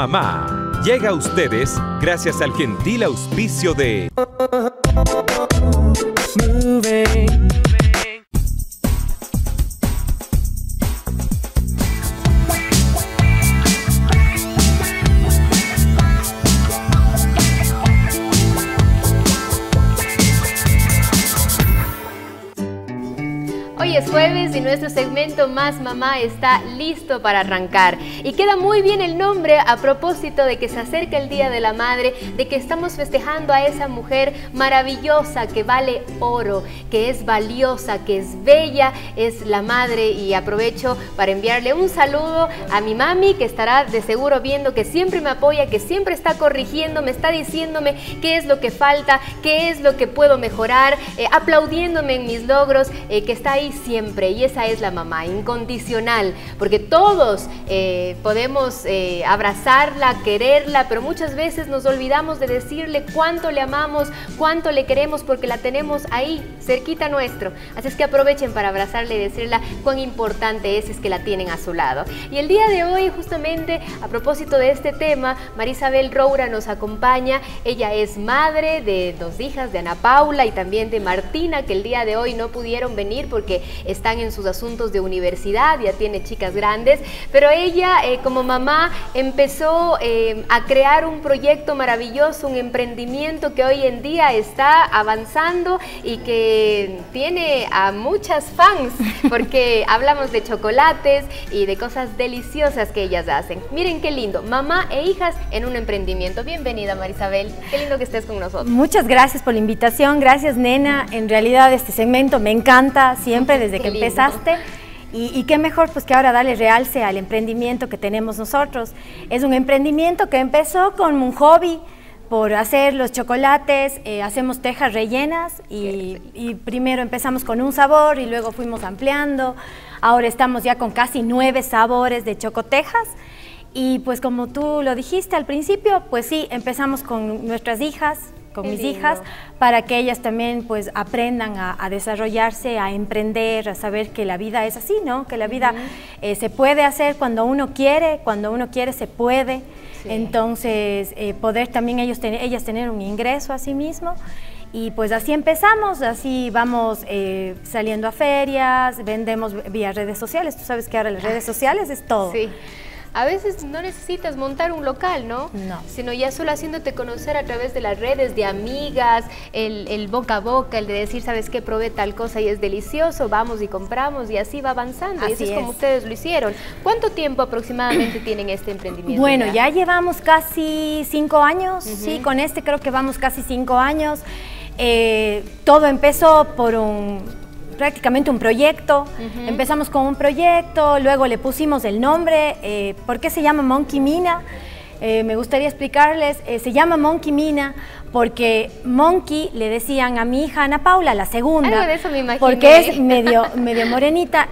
Mamá. Llega a ustedes gracias al gentil auspicio de... jueves y nuestro segmento Más Mamá está listo para arrancar. Y queda muy bien el nombre a propósito de que se acerca el Día de la Madre, de que estamos festejando a esa mujer maravillosa que vale oro, que es valiosa, que es bella, es la madre. Y aprovecho para enviarle un saludo a mi mami que estará de seguro viendo que siempre me apoya, que siempre está corrigiendo, me está diciéndome qué es lo que falta, qué es lo que puedo mejorar, eh, aplaudiéndome en mis logros, eh, que está ahí siempre y esa es la mamá, incondicional, porque todos eh, podemos eh, abrazarla, quererla, pero muchas veces nos olvidamos de decirle cuánto le amamos, cuánto le queremos porque la tenemos ahí, cerquita nuestro. Así es que aprovechen para abrazarle y decirle cuán importante es, es que la tienen a su lado. Y el día de hoy, justamente a propósito de este tema, Marisabel Roura nos acompaña. Ella es madre de dos hijas, de Ana Paula y también de Martina, que el día de hoy no pudieron venir porque están en sus asuntos de universidad, ya tiene chicas grandes, pero ella eh, como mamá empezó eh, a crear un proyecto maravilloso, un emprendimiento que hoy en día está avanzando y que tiene a muchas fans, porque hablamos de chocolates y de cosas deliciosas que ellas hacen. Miren qué lindo, mamá e hijas en un emprendimiento. Bienvenida Marisabel, qué lindo que estés con nosotros. Muchas gracias por la invitación, gracias nena, en realidad este segmento me encanta siempre desde que empezaste. Y, qué mejor pues que ahora darle realce al emprendimiento que tenemos nosotros. Es un emprendimiento que empezó con un hobby por hacer los chocolates, eh, hacemos tejas rellenas y, y, primero empezamos con un sabor y luego fuimos ampliando. Ahora estamos ya con casi nueve sabores de chocotejas. Y pues como tú lo dijiste al principio, pues sí, empezamos con nuestras hijas, con mis hijas para que ellas también pues aprendan a, desarrollarse, a emprender, a saber que la vida es así, ¿no? Que la vida eh, se puede hacer cuando uno quiere, cuando uno quiere se puede. Entonces, eh, poder también ellos ellas tener un ingreso a sí mismo. Y pues así empezamos, así vamos eh, saliendo a ferias, vendemos vía redes sociales. Tú sabes que ahora las redes sociales es todo. Sí a veces no necesitas montar un local, ¿no? No. Sino ya solo haciéndote conocer a través de las redes, de amigas, el, boca a boca, el de decir, ¿sabes qué? Probé tal cosa y es delicioso, vamos y compramos y así va avanzando. y eso es, como ustedes lo hicieron. ¿Cuánto tiempo aproximadamente tienen este emprendimiento? Bueno, ya, llevamos casi cinco años, sí, con este creo que vamos casi cinco años. Eh, todo empezó por un prácticamente un proyecto. Empezamos con un proyecto, luego le pusimos el nombre. Eh, ¿Por qué se llama Monkey Mina? Eh, me gustaría explicarles, eh, se llama Monkey Mina porque Monkey le decían a mi hija Ana Paula, la segunda, de eso me imaginé. porque es medio, medio morenita,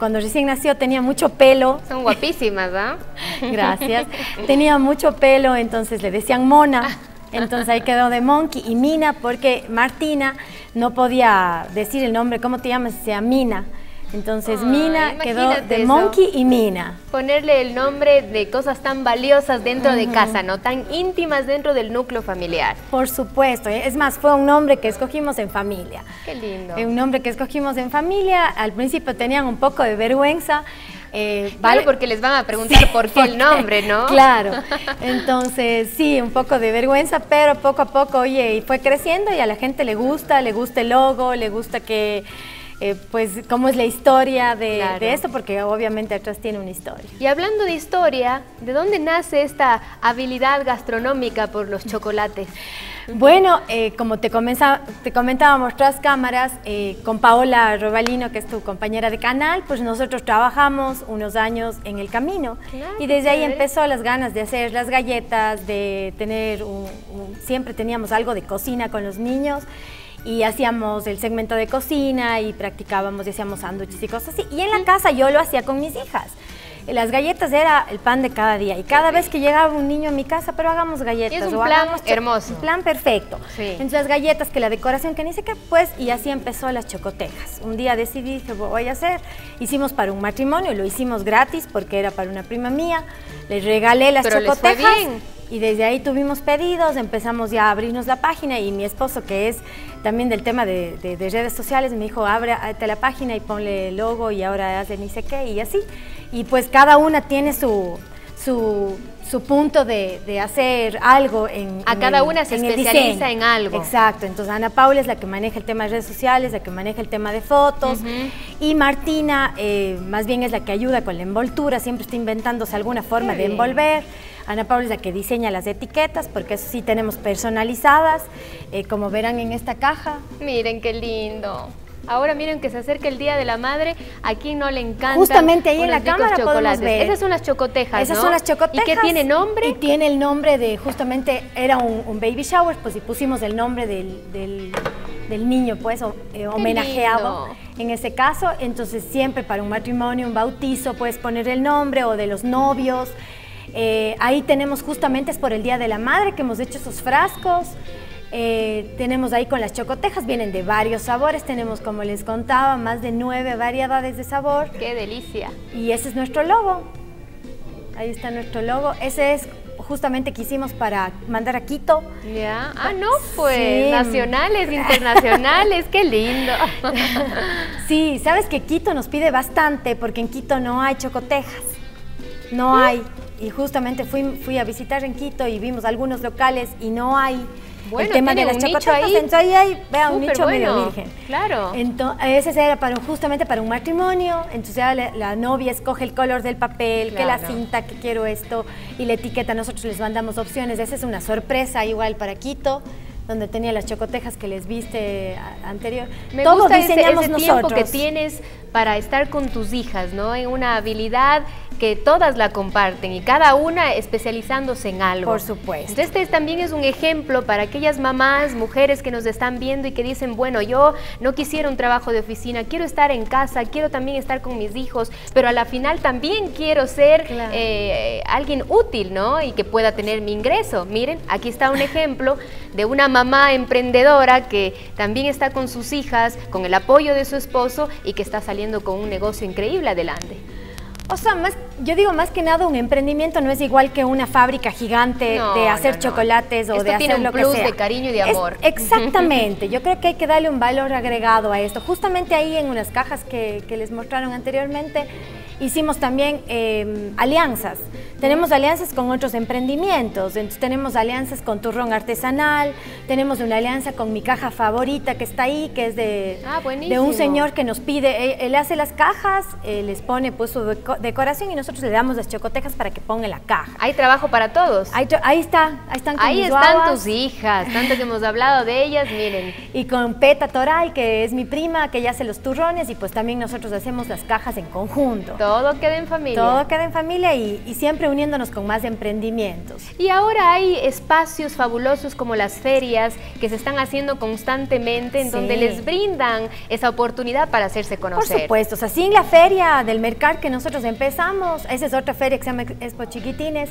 cuando recién nació tenía mucho pelo. Son guapísimas, ¿ah? Gracias. Tenía mucho pelo, entonces le decían Mona. Entonces ahí quedó de Monkey y Mina porque Martina no podía decir el nombre, ¿cómo te llamas? Llama Mina. Entonces Mina quedó de Monkey y Mina. Ponerle el nombre de cosas tan valiosas dentro de casa, ¿no? Tan íntimas dentro del núcleo familiar. Por supuesto. ¿eh? Es más, fue un nombre que escogimos en familia. Qué lindo. Un nombre que escogimos en familia. Al principio tenían un poco de vergüenza eh, vale, porque les van a preguntar por qué el nombre, ¿no? Claro, entonces sí, un poco de vergüenza, pero poco a poco, oye, y fue creciendo y a la gente le gusta, le gusta el logo, le gusta que... Eh, pues cómo es la historia de, de, esto, porque obviamente atrás tiene una historia. Y hablando de historia, ¿de dónde nace esta habilidad gastronómica por los chocolates? Bueno, eh, como te, te comentábamos tras cámaras, eh, con Paola Robalino, que es tu compañera de canal, pues nosotros trabajamos unos años en el camino. y desde ahí empezó las ganas de hacer las galletas, de tener un, siempre teníamos algo de cocina con los niños y hacíamos el segmento de cocina y practicábamos y hacíamos sándwiches y cosas así. Y en la casa yo lo hacía con mis hijas. las galletas era el pan de cada día. Y cada vez que llegaba un niño a mi casa, pero hagamos galletas. Y es un plan hermoso. Un plan perfecto. Sí. Entonces las galletas, que la decoración, que ni sé qué, pues, y así empezó las chocotejas. Un día decidí que voy a hacer. Hicimos para un matrimonio, lo hicimos gratis porque era para una prima mía. Les regalé las Pero les chocotejas. fue bien. Y desde ahí tuvimos pedidos, empezamos ya a abrirnos la página y mi esposo, que es también del tema de, de- de redes sociales, me dijo, ábrete la página y ponle el logo y ahora hace ni sé qué y así. Y pues cada una tiene su, su, su punto de, de hacer algo en A en cada el- una se en especializa en algo. Exacto, entonces Ana Paula es la que maneja el tema de redes sociales, la que maneja el tema de fotos y Martina eh, más bien es la que ayuda con la envoltura, siempre está inventándose alguna forma Qué de bien. envolver. Ana Paula es la que diseña las etiquetas, porque eso sí tenemos personalizadas, eh, como verán en esta caja. Miren qué lindo. Ahora miren que se acerca el Día de la Madre, a quien no le encanta. Justamente ahí en la cámara podemos ver. Esas son las chocotejas, Esas ¿no? son las chocotejas. ¿Y qué tiene nombre? Y tiene el nombre de, justamente, era un, un baby shower, pues y pusimos el nombre del, del- del niño, pues, o- eh, homenajeado en ese caso. Entonces, siempre para un matrimonio, un bautizo, puedes poner el nombre o de los novios. Eh, ahí tenemos justamente, es por el Día de la Madre que hemos hecho esos frascos. Eh, tenemos ahí con las chocotejas, vienen de varios sabores, tenemos como les contaba más de nueve variedades de sabor. Qué delicia. Y ese es nuestro logo. Ahí está nuestro logo. Ese es justamente que hicimos para mandar a Quito. Ya. Ah, no, pues. Sí. Nacionales, internacionales, qué lindo. Sí, sabes que Quito nos pide bastante porque en Quito no hay chocotejas. No hay. Y justamente fui, fui a visitar en Quito y vimos algunos locales y no hay Bueno, el tema de las ahí. Entonces ahí hay, vea, un nicho medio virgen. claro. Entonces, ese era para, justamente para un matrimonio. Entonces ya la, la novia escoge el color del papel, que la Claro. cinta, que quiero esto, y la etiqueta. Nosotros les mandamos opciones. Esa es una sorpresa igual para Quito donde tenía las chocotejas que les viste anterior. Me Todo gusta ese, diseñamos ese tiempo que tienes para estar con tus hijas, ¿no? En una habilidad que todas la comparten y cada una especializándose en algo. Por supuesto. Entonces, este también es un ejemplo para aquellas mamás, mujeres que nos están viendo y que dicen, bueno, yo no quisiera un trabajo de oficina, quiero estar en casa, quiero también estar con mis hijos, pero a la final también quiero ser Claro. eh, alguien útil, ¿no? Y que pueda tener mi ingreso. Miren, aquí está un ejemplo de una mamá emprendedora que también está con sus hijas, con el apoyo de su esposo y que está saliendo con un negocio increíble adelante. O sea, más, yo digo más que nada un emprendimiento no es igual que una fábrica gigante No, de hacer no, no. chocolates o Esto de tiene hacer un lo que sea. de cariño y de Es- amor. exactamente. yo creo que hay que darle un valor agregado a esto. Justamente ahí en unas cajas que, que les mostraron anteriormente hicimos también eh, alianzas. Tenemos alianzas con otros emprendimientos. Entonces tenemos alianzas con Turrón Artesanal, tenemos una alianza con mi caja favorita que está ahí, que es de, Ah, de un señor que nos pide, él, él hace las cajas, eh, les pone pues su deco- decoración y nosotros le damos las chocotejas para que ponga la caja. Hay trabajo para todos. Ahí, está, ahí están con Ahí están tus hijas, tanto que hemos hablado de ellas, miren. y con Peta Toray, que es mi prima, que ella hace los turrones y pues también nosotros hacemos las cajas en conjunto. Todo queda en familia. Todo queda en familia y, y siempre uniéndonos con más emprendimientos. Y ahora hay espacios fabulosos como las ferias que se están haciendo constantemente en Sí. donde les brindan esa oportunidad para hacerse Por conocer. supuesto, o sea, sin la feria del mercado que nosotros empezamos, esa es otra feria que se llama Expo Chiquitines,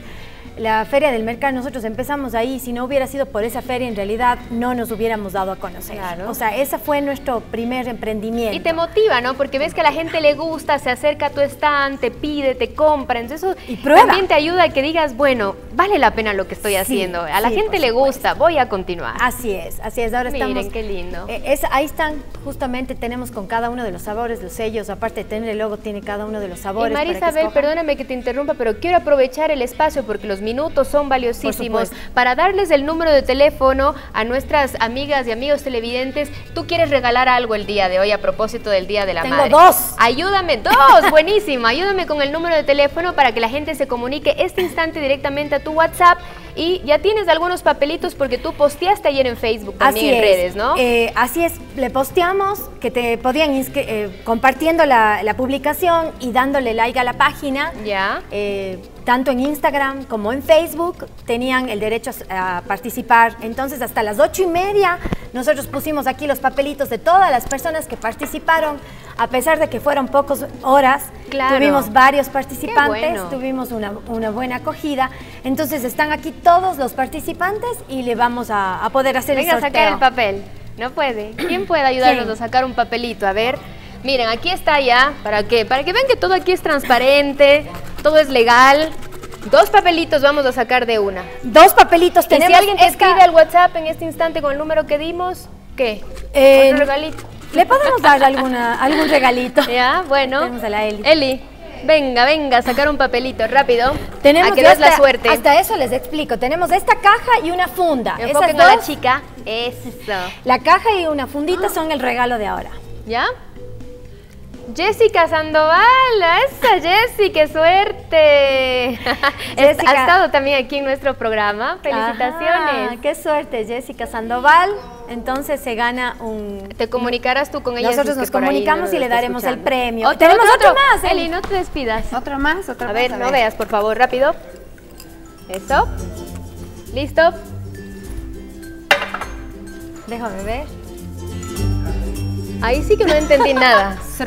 la feria del mercado nosotros empezamos ahí, si no hubiera sido por esa feria en realidad no nos hubiéramos dado a conocer. Claro. O sea, ese fue nuestro primer emprendimiento. Y te motiva, ¿no? Porque ves que a la gente le gusta, se acerca a tu stand, te pide, te compra. Entonces eso Y prueba. también te ayuda a que digas, bueno, vale la pena lo que estoy Sí, haciendo. A la sí, gente le gusta, voy a continuar. Así es, así es. Ahora Miren, estamos. qué lindo. Eh, es- ahí están, justamente tenemos con cada uno de los sabores, los sellos, aparte de tener el logo, tiene cada uno de los sabores. Y Marisabel, perdóname que te interrumpa, pero quiero aprovechar el espacio porque los minutos son valiosísimos para darles el número de teléfono a nuestras amigas y amigos televidentes. Tú quieres regalar algo el día de hoy a propósito del Día de la Tengo Madre. dos. Ayúdame, dos, buenísimo. Ayúdame con el número de teléfono para que la gente se comunique este instante directamente a tu WhatsApp. Y ya tienes algunos papelitos porque tú posteaste ayer en Facebook también Así en es, redes, ¿no? eh, así es, le posteamos que te podían eh, compartiendo la, la publicación y dándole like a la página. ya. eh, tanto en Instagram como en Facebook tenían el derecho a, a participar. Entonces, hasta las ocho y media, nosotros pusimos aquí los papelitos de todas las personas que participaron a pesar de que fueron pocas horas, tuvimos varios participantes, tuvimos una, buena acogida. Entonces están aquí todos los participantes y le vamos a, poder hacer el sorteo. a sacar el papel. No puede. ¿Quién puede ayudarnos a sacar un papelito? A ver. Miren, aquí está ya. ¿Para qué? Para que vean que todo aquí es transparente, todo es legal. Dos papelitos vamos a sacar de una. Dos papelitos tenemos. si alguien te escribe al WhatsApp en este instante con el número que dimos, ¿qué? Eh, regalito. ¿Le podemos dar alguna, algún regalito? Ya, bueno. A la Eli. Eli. Venga, venga, sacar un papelito, rápido. Tenemos a que la suerte. Hasta eso les explico. Tenemos esta caja y una funda. Esas dos, la chica. Eso. La caja y una fundita son el regalo de ahora. ¿Ya? Jessica Sandoval, esa Jessy, qué suerte. Jessica. Ha estado también aquí en nuestro programa. Felicitaciones. qué suerte, Jessica Sandoval. Entonces se gana un... Te comunicarás tú con ella. Nosotros nos comunicamos y le daremos el premio. Tenemos otro, más. Eli, no te despidas. Otro más, otro a más. Ver, a ver, no veas, por favor, rápido. Eso. ¿Listo? Déjame ver. Ahí sí que no entendí nada.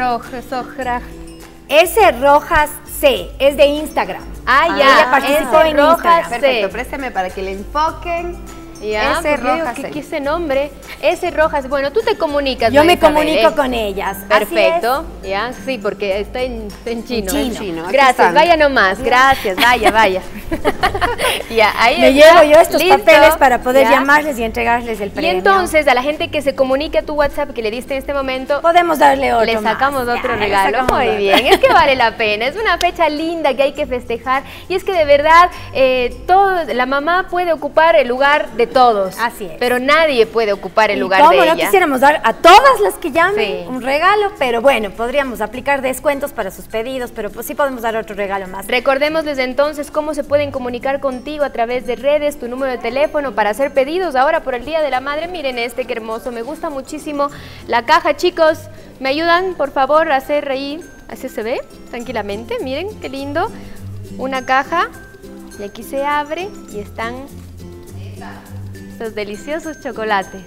Ese Rojas C, es de Instagram. Ah, ya. Ella participó en Rojas C. Perfecto, préstame para que le enfoquen. Ya, ese Rojas. ¿qué, ese nombre? Ese Rojas. Bueno, tú te comunicas. Yo me comunico con ellas. Perfecto. Ya, sí, porque está en, chino. En chino. Gracias, vaya nomás. Gracias, vaya, vaya. ya, ahí me llevo yo estos papeles para poder llamarles y entregarles el premio. Y entonces, a la gente que se comunique a tu WhatsApp que le diste en este momento, podemos darle otro. Le sacamos otro regalo. Muy bien, es que vale la pena. Es una fecha linda que hay que festejar. Y es que de verdad, eh, todo, la mamá puede ocupar el lugar de todos. Así es. Pero nadie puede ocupar el lugar de ella. no quisiéramos dar a todas las que llamen un regalo, pero bueno, podríamos aplicar descuentos para sus pedidos, pero pues sí podemos dar otro regalo más. Recordemos desde entonces cómo se pueden comunicar contigo a través de redes, tu número de teléfono para hacer pedidos ahora por el Día de la Madre. Miren este, qué hermoso, me gusta muchísimo la caja, chicos. ¿Me ayudan, por favor, a hacer ahí? Así se ve, tranquilamente, miren, qué lindo. Una caja y aquí se abre y están estos deliciosos chocolates.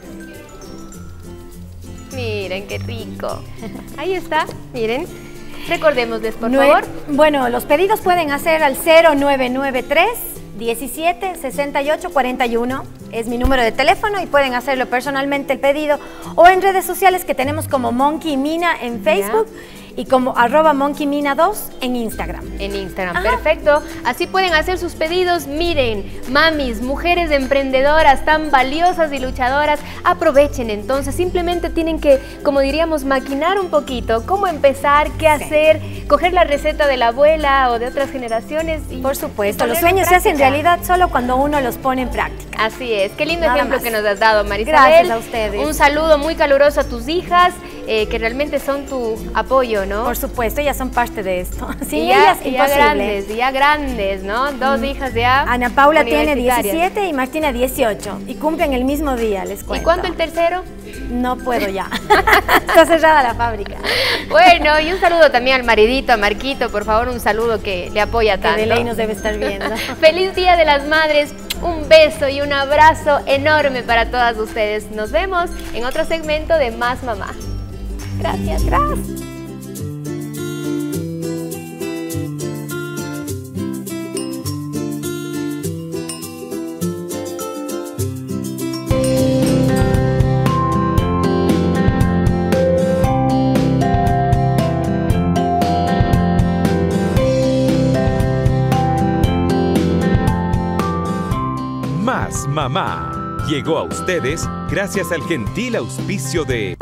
Miren qué rico. Ahí está, miren. Recordémosles, por favor. Bueno, los pedidos pueden hacer al 0993 17 68 41. Es mi número de teléfono y pueden hacerlo personalmente el pedido o en redes sociales que tenemos como Monkey Mina en Facebook y como arroba monkeymina2 en Instagram. En Instagram, perfecto. Así pueden hacer sus pedidos. Miren, mamis, mujeres emprendedoras tan valiosas y luchadoras, aprovechen entonces. Simplemente tienen que, como diríamos, maquinar un poquito, cómo empezar, qué hacer, coger la receta de la abuela o de otras generaciones. Y Por supuesto, los sueños se hacen realidad solo cuando uno los pone en práctica. Así es. Qué lindo ejemplo que nos has dado, Marisabel. Gracias a ustedes. Un saludo muy caluroso a tus hijas, eh, que realmente son tu apoyo, por supuesto, ellas son parte de esto. Sí, ellas ya grandes, ya grandes, ¿no? Dos mm. hijas ya. Ana Paula tiene 17 y Martina 18 y cumplen el mismo día, les cuento. ¿Y cuánto el tercero? No puedo ya. Está cerrada la fábrica. Bueno, y un saludo también al maridito, a Marquito, por favor, un saludo que le apoya tanto. Que de ley nos debe estar viendo. Feliz Día de las Madres. Un beso y un abrazo enorme para todas ustedes. Nos vemos en otro segmento de Más Mamá. Gracias, gracias. Más Mamá llegó a ustedes gracias al gentil auspicio de...